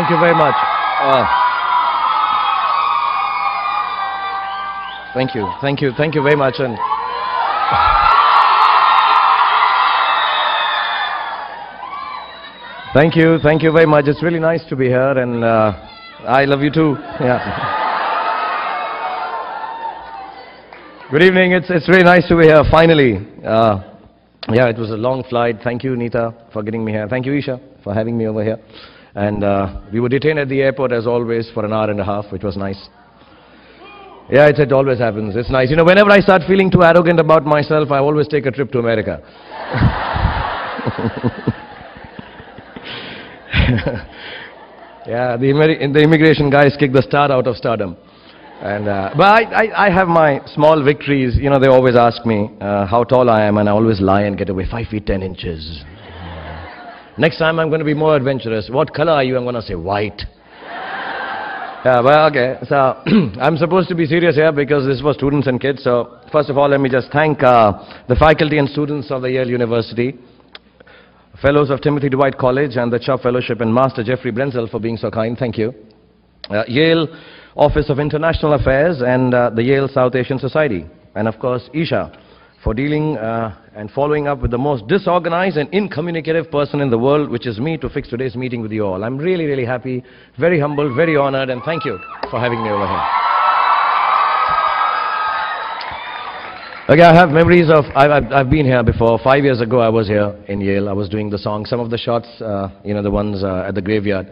Thank you very much. Uh, thank you, thank you, thank you very much. And thank you, thank you very much. It's really nice to be here, and uh, I love you too. Yeah. Good evening. It's it's really nice to be here. Finally. Uh, yeah, it was a long flight. Thank you, Nita, for getting me here. Thank you, Isha, for having me over here. And uh, we were detained at the airport as always for an hour and a half, which was nice. Yeah, it, it always happens. It's nice. You know, whenever I start feeling too arrogant about myself, I always take a trip to America. yeah, the, Ameri- the immigration guys kick the star out of stardom. And, uh, but I, I, I have my small victories. You know, they always ask me uh, how tall I am, and I always lie and get away. Five feet ten inches. Next time I'm going to be more adventurous. What color are you? I'm going to say white. Yeah, well, okay. So I'm supposed to be serious here because this was students and kids. So first of all, let me just thank uh, the faculty and students of the Yale University, fellows of Timothy Dwight College and the Chubb Fellowship and Master Jeffrey Brenzel for being so kind. Thank you. Uh, Yale Office of International Affairs and uh, the Yale South Asian Society. And of course, Isha for dealing uh, and following up with the most disorganized and incommunicative person in the world, which is me, to fix today's meeting with you all. I'm really, really happy, very humble, very honored, and thank you for having me over here. Okay, I have memories of, I've, I've, I've been here before. Five years ago, I was here in Yale. I was doing the song. Some of the shots, uh, you know, the ones uh, at the graveyard,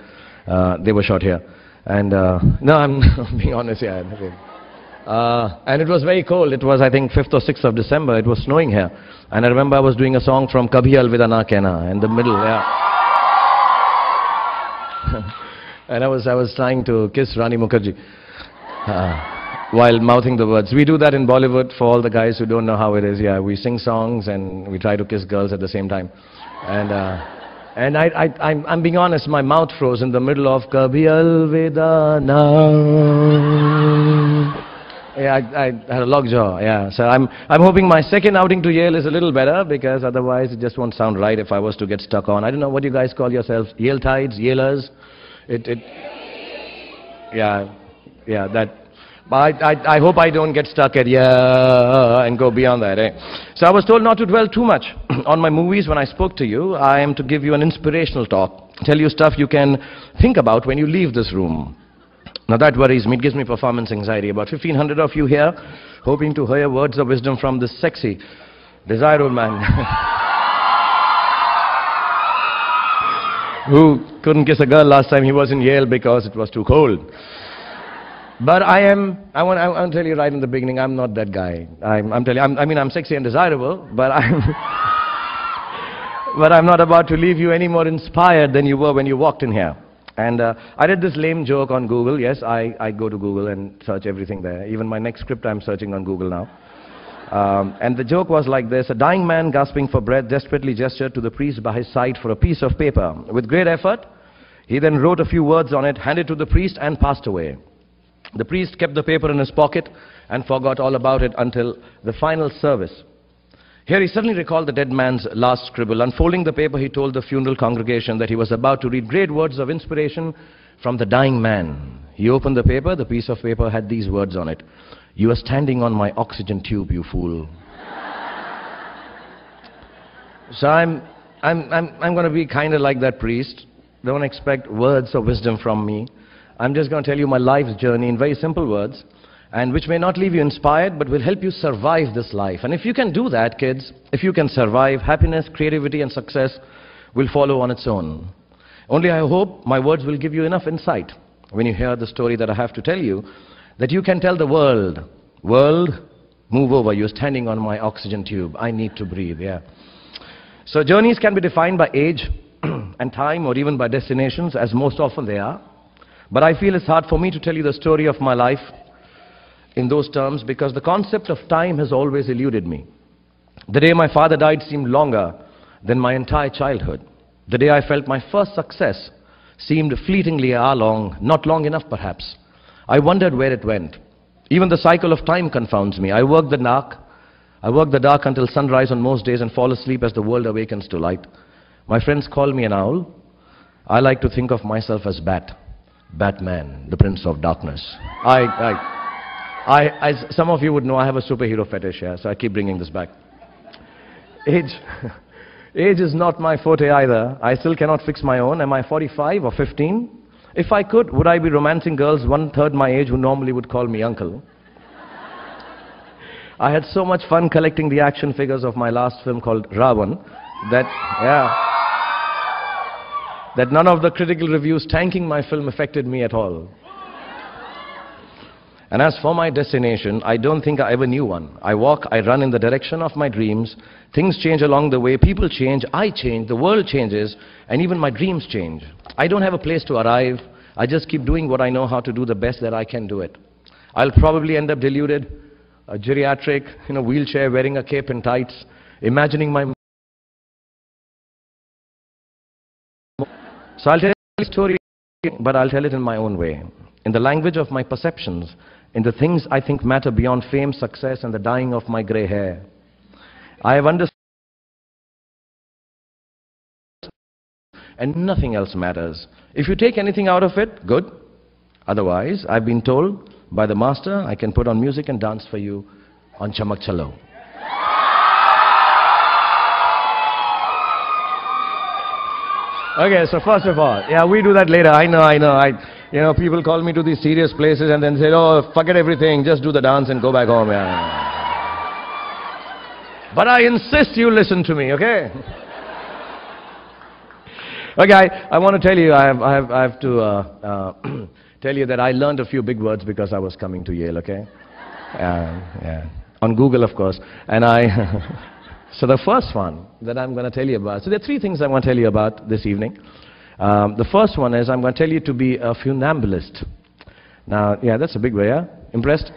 uh, they were shot here. And, uh, no, I'm being honest here. Uh, and it was very cold. It was, I think, 5th or 6th of December. It was snowing here. And I remember I was doing a song from Kabhi Alvida Na Kehna in the middle, yeah. and I was, I was trying to kiss Rani Mukherjee uh, while mouthing the words. We do that in Bollywood for all the guys who don't know how it is. Yeah, we sing songs and we try to kiss girls at the same time. And, uh, and I, I, I'm, I'm being honest, my mouth froze in the middle of Kabhi Alvida Na. Yeah, I, I had a lockjaw, yeah. So I'm, I'm hoping my second outing to Yale is a little better because otherwise it just won't sound right if I was to get stuck on. I don't know what you guys call yourselves, Yale tides, Yalers? It, it, yeah, yeah, that, but I, I, I hope I don't get stuck at yeah and go beyond that, eh? So I was told not to dwell too much on my movies when I spoke to you. I am to give you an inspirational talk, tell you stuff you can think about when you leave this room. Now that worries me, it gives me performance anxiety. About 1500 of you here, hoping to hear words of wisdom from this sexy, desirable man. who couldn't kiss a girl last time he was in Yale because it was too cold. But I am, I want, I want to tell you right in the beginning, I'm not that guy. I'm, I'm telling I'm, I mean, I'm sexy and desirable, but I'm, but I'm not about to leave you any more inspired than you were when you walked in here. And uh, I did this lame joke on Google. Yes, I, I go to Google and search everything there. Even my next script I'm searching on Google now. Um, and the joke was like this. A dying man gasping for breath desperately gestured to the priest by his side for a piece of paper. With great effort, he then wrote a few words on it, handed to the priest and passed away. The priest kept the paper in his pocket and forgot all about it until the final service. Here he suddenly recalled the dead man's last scribble. Unfolding the paper, he told the funeral congregation that he was about to read great words of inspiration from the dying man. He opened the paper. The piece of paper had these words on it. You are standing on my oxygen tube, you fool. so I'm, I'm, I'm, I'm going to be kind of like that priest. Don't expect words of wisdom from me. I'm just going to tell you my life's journey in very simple words and which may not leave you inspired but will help you survive this life. And if you can do that, kids, if you can survive, happiness, creativity and success will follow on its own. Only I hope my words will give you enough insight when you hear the story that I have to tell you that you can tell the world, world, move over, you're standing on my oxygen tube. I need to breathe, yeah. So journeys can be defined by age and time or even by destinations as most often they are. But I feel it's hard for me to tell you the story of my life in those terms because the concept of time has always eluded me. The day my father died seemed longer than my entire childhood. The day I felt my first success seemed fleetingly a long, not long enough perhaps. I wondered where it went. Even the cycle of time confounds me. I work the dark. I work the dark until sunrise on most days and fall asleep as the world awakens to light. My friends call me an owl. I like to think of myself as Bat, Batman, the Prince of Darkness. I, I, I, some of you would know I have a superhero fetish, yeah, so I keep bringing this back. Age, age is not my forte either. I still cannot fix my own. Am I 45 or 15? If I could, would I be romancing girls one third my age who normally would call me uncle? I had so much fun collecting the action figures of my last film called Ra.One that, yeah, that none of the critical reviews tanking my film affected me at all. And as for my destination, I don't think I ever knew one. I walk, I run in the direction of my dreams. Things change along the way, people change, I change, the world changes, and even my dreams change. I don't have a place to arrive. I just keep doing what I know how to do the best that I can do it. I'll probably end up deluded, a geriatric, in a wheelchair, wearing a cape and tights, imagining my... So I'll tell a story, but I'll tell it in my own way, in the language of my perceptions, in the things I think matter beyond fame, success, and the dying of my gray hair. I have understood and nothing else matters. If you take anything out of it, good. Otherwise, I've been told by the master, I can put on music and dance for you on Chammak Challo. Okay, so first of all, yeah, we do that later. I know, I know. I, you know, people call me to these serious places and then say, oh, forget everything, just do the dance and go back home. Yeah. But I insist you listen to me, okay? okay, I, I want to tell you, I have, I have, I have to uh, uh, tell you that I learned a few big words because I was coming to Yale, okay? Uh, yeah. On Google, of course. And I, so the first one that I'm going to tell you about, so there are three things I want to tell you about this evening. Um, the first one is I'm going to tell you to be a funambulist. Now, yeah, that's a big way, yeah? Impressed?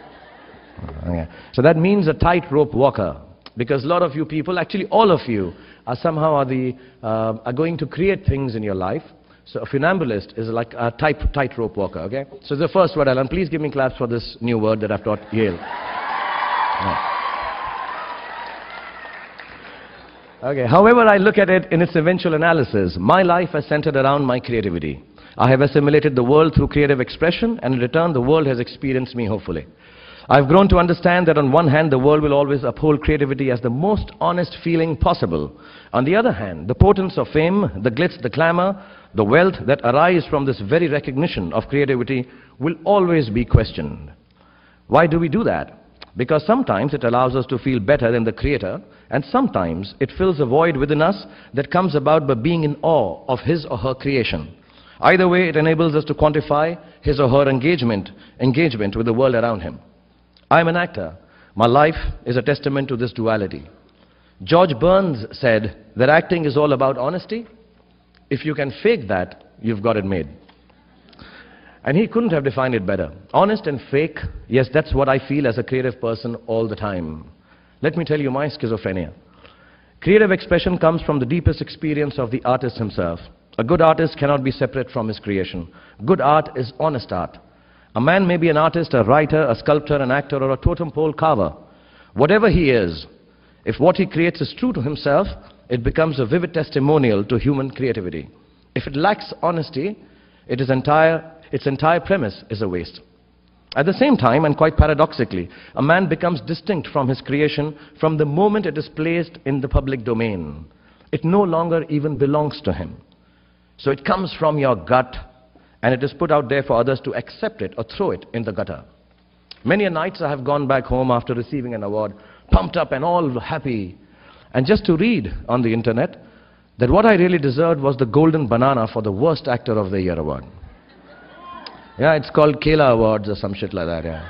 So that means a tightrope walker. Because a lot of you people, actually all of you, are somehow are, the, uh, are going to create things in your life. So a funambulist is like a tight, tightrope walker, okay? So the first word Alan. Please give me claps for this new word that I've taught Yale. Yeah. Okay, however I look at it in its eventual analysis, my life has centered around my creativity. I have assimilated the world through creative expression, and in return, the world has experienced me, hopefully. I've grown to understand that on one hand, the world will always uphold creativity as the most honest feeling possible. On the other hand, the potence of fame, the glitz, the glamour, the wealth that arise from this very recognition of creativity will always be questioned. Why do we do that? Because sometimes it allows us to feel better than the Creator, and sometimes it fills a void within us that comes about by being in awe of his or her creation. Either way, it enables us to quantify his or her engagement, engagement with the world around him. I'm an actor. My life is a testament to this duality. George Burns said that acting is all about honesty. If you can fake that, you've got it made. And he couldn't have defined it better. Honest and fake, yes, that's what I feel as a creative person all the time. Let me tell you my schizophrenia. Creative expression comes from the deepest experience of the artist himself. A good artist cannot be separate from his creation. Good art is honest art. A man may be an artist, a writer, a sculptor, an actor, or a totem pole carver. Whatever he is, if what he creates is true to himself, it becomes a vivid testimonial to human creativity. If it lacks honesty, entire its entire premise is a waste. At the same time, and quite paradoxically, a man becomes distinct from his creation from the moment it is placed in the public domain. It no longer even belongs to him. So it comes from your gut, and it is put out there for others to accept it or throw it in the gutter. Many a nights I have gone back home after receiving an award, pumped up and all happy, and just to read on the internet that what I really deserved was the golden banana for the worst actor of the year award. Yeah, it's called Kela Awards or some shit like that, yeah.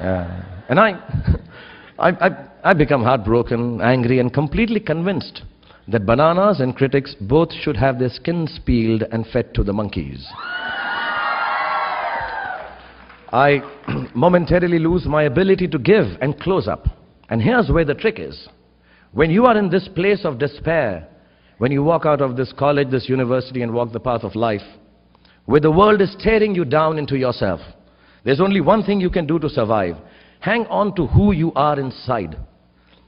yeah. And I, I, I, I become heartbroken, angry, and completely convinced that bananas and critics both should have their skins peeled and fed to the monkeys. I momentarily lose my ability to give and close up. And here's where the trick is. When you are in this place of despair, when you walk out of this college, this university, and walk the path of life, where the world is tearing you down into yourself. There's only one thing you can do to survive. Hang on to who you are inside.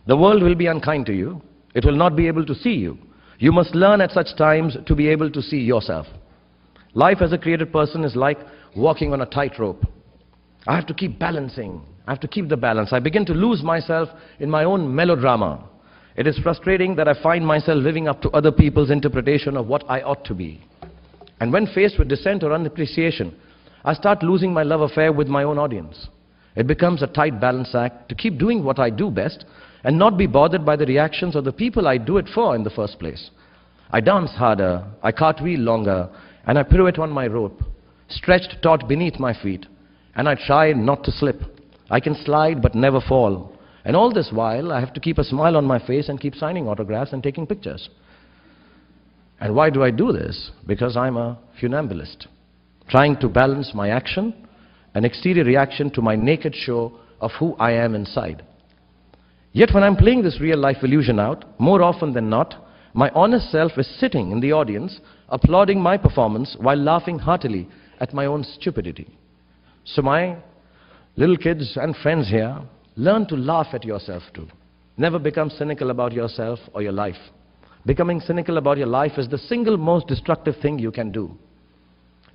The world will be unkind to you. It will not be able to see you. You must learn at such times to be able to see yourself. Life as a created person is like walking on a tightrope. I have to keep balancing. I have to keep the balance. I begin to lose myself in my own melodrama. It is frustrating that I find myself living up to other people's interpretation of what I ought to be. And when faced with dissent or unappreciation, I start losing my love affair with my own audience. It becomes a tight balance act to keep doing what I do best and not be bothered by the reactions of the people I do it for in the first place. I dance harder, I cartwheel longer, and I pirouette on my rope, stretched taut beneath my feet, and I try not to slip. I can slide but never fall. And all this while, I have to keep a smile on my face and keep signing autographs and taking pictures. And why do I do this? Because I'm a funambulist, trying to balance my action an exterior reaction to my naked show of who I am inside. Yet when I'm playing this real life illusion out, more often than not, my honest self is sitting in the audience applauding my performance while laughing heartily at my own stupidity. So my little kids and friends here, learn to laugh at yourself too. Never become cynical about yourself or your life. Becoming cynical about your life is the single most destructive thing you can do.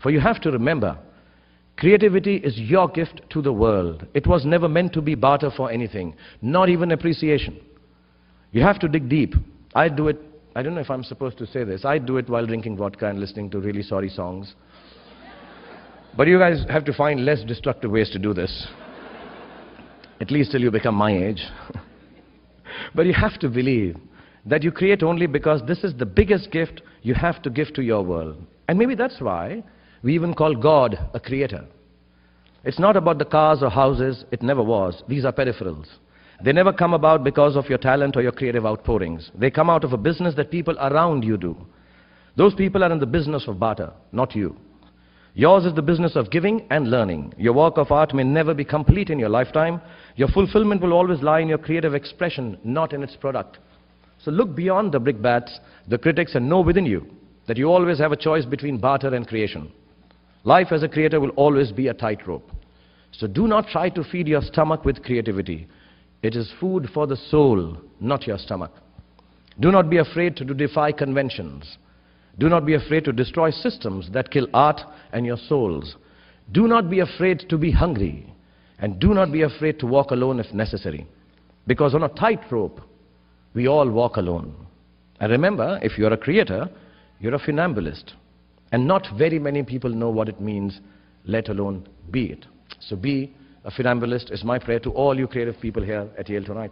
For you have to remember Creativity is your gift to the world. It was never meant to be barter for anything, not even appreciation. You have to dig deep. I do it, I don't know if I'm supposed to say this, I do it while drinking vodka and listening to really sorry songs. But you guys have to find less destructive ways to do this. At least till you become my age. but you have to believe that you create only because this is the biggest gift you have to give to your world. And maybe that's why we even call God a creator. It's not about the cars or houses, it never was. These are peripherals. They never come about because of your talent or your creative outpourings. They come out of a business that people around you do. Those people are in the business of barter, not you. Yours is the business of giving and learning. Your work of art may never be complete in your lifetime. Your fulfillment will always lie in your creative expression, not in its product. So look beyond the brickbats, the critics, and know within you that you always have a choice between barter and creation. Life as a creator will always be a tightrope. So do not try to feed your stomach with creativity. It is food for the soul, not your stomach. Do not be afraid to defy conventions. Do not be afraid to destroy systems that kill art and your souls. Do not be afraid to be hungry. And do not be afraid to walk alone if necessary. Because on a tightrope, we all walk alone. And remember, if you're a creator, you're a funambulist. And not very many people know what it means, let alone be it. So be a funambulist is my prayer to all you creative people here at Yale tonight.